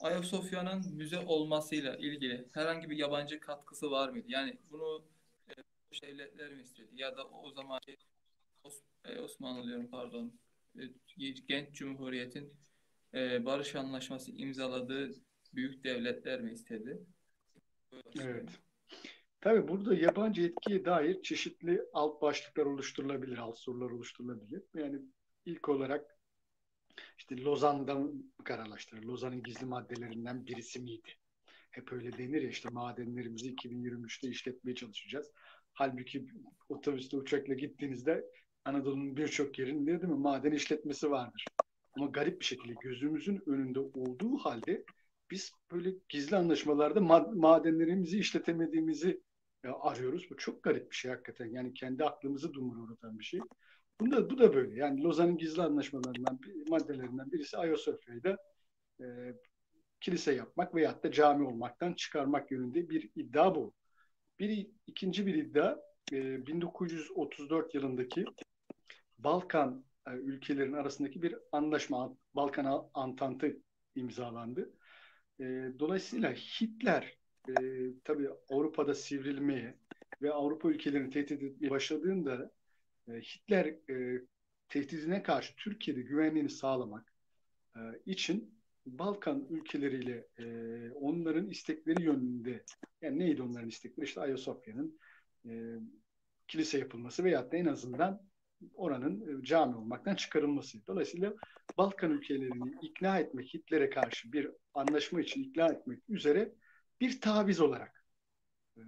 Ayasofya'nın müze olmasıyla ilgili herhangi bir yabancı katkısı var mıydı? Yani bunu e, devletler mi istedi? Ya da o zaman e, Osmanlı diyorum pardon. E, Genç Cumhuriyet'in barış anlaşması imzaladığı büyük devletler mi istedi? Evet. Tabii burada yabancı etkiye dair çeşitli alt başlıklar oluşturulabilir, alt sorular oluşturulabilir. Yani ilk olarak işte Lozan'dan kararlaştırır. Lozan'ın gizli maddelerinden birisi miydi? Hep öyle denir ya işte madenlerimizi 2023'te işletmeye çalışacağız. Halbuki otobüste uçakla gittiğinizde Anadolu'nun birçok yerinde değil mi maden işletmesi vardır. Ama garip bir şekilde gözümüzün önünde olduğu halde biz böyle gizli anlaşmalarda madenlerimizi işletemediğimizi e, arıyoruz. Bu çok garip bir şey hakikaten. Yani kendi aklımızı dumururatan bir şey. Bunda, bu da böyle. Yani Lozan'ın gizli anlaşmalarından, maddelerinden birisi Ayasofya'yı e, kilise yapmak veyahut da cami olmaktan çıkarmak yönünde bir iddia bu. Bir, ikinci bir iddia e, 1934 yılındaki Balkan e, ülkelerin arasındaki bir anlaşma, Balkan Antantı imzalandı. E, dolayısıyla Hitler e, tabii Avrupa'da sivrilmeye ve Avrupa ülkelerini tehdit etmeye başladığında Hitler e, tehdidine karşı Türkiye'de güvenliğini sağlamak e, için Balkan ülkeleriyle e, onların istekleri yönünde yani neydi onların istekleri? İşte Ayasofya'nın e, kilise yapılması veyahut da en azından oranın e, cami olmaktan çıkarılması. Dolayısıyla Balkan ülkelerini ikna etmek, Hitler'e karşı bir anlaşma için ikna etmek üzere bir taviz olarak e,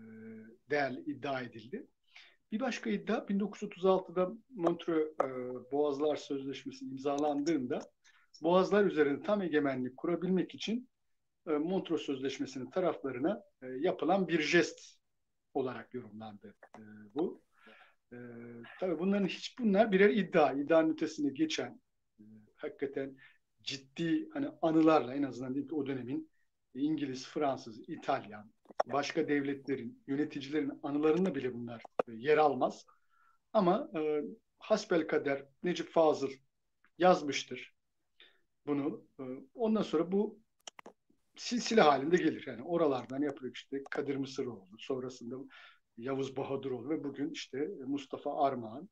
değer iddia edildi. Bir başka iddia 1936'da Montreux e, Boğazlar Sözleşmesi imzalandığında Boğazlar üzerinde tam egemenlik kurabilmek için e, Montreux Sözleşmesi'nin taraflarına e, yapılan bir jest olarak yorumlandı e, bu. E, tabii bunların hiç bunlar birer iddia, iddianın ötesine geçen e, hakikaten ciddi hani anılarla en azından değil o dönemin İngiliz, Fransız, İtalyan, başka devletlerin, yöneticilerin anılarında bile bunlar e, yer almaz. Ama e, hasbel kader Necip Fazıl yazmıştır bunu. E, ondan sonra bu silsile halinde gelir. Yani oralardan yapılıyor işte Kadir Mısıroğlu, sonrasında Yavuz Bahaduroğlu ve bugün işte Mustafa Armağan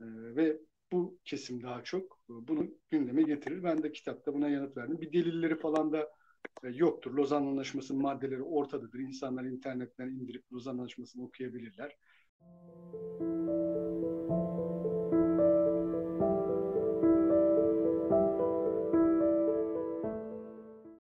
e, ve bu kesim daha çok bunu gündeme getirir. Ben de kitapta buna yanıt verdim. Bir delilleri falan da yoktur. Lozan Anlaşması'nın maddeleri ortadadır. İnsanlar internetten indirip Lozan Anlaşması'nı okuyabilirler.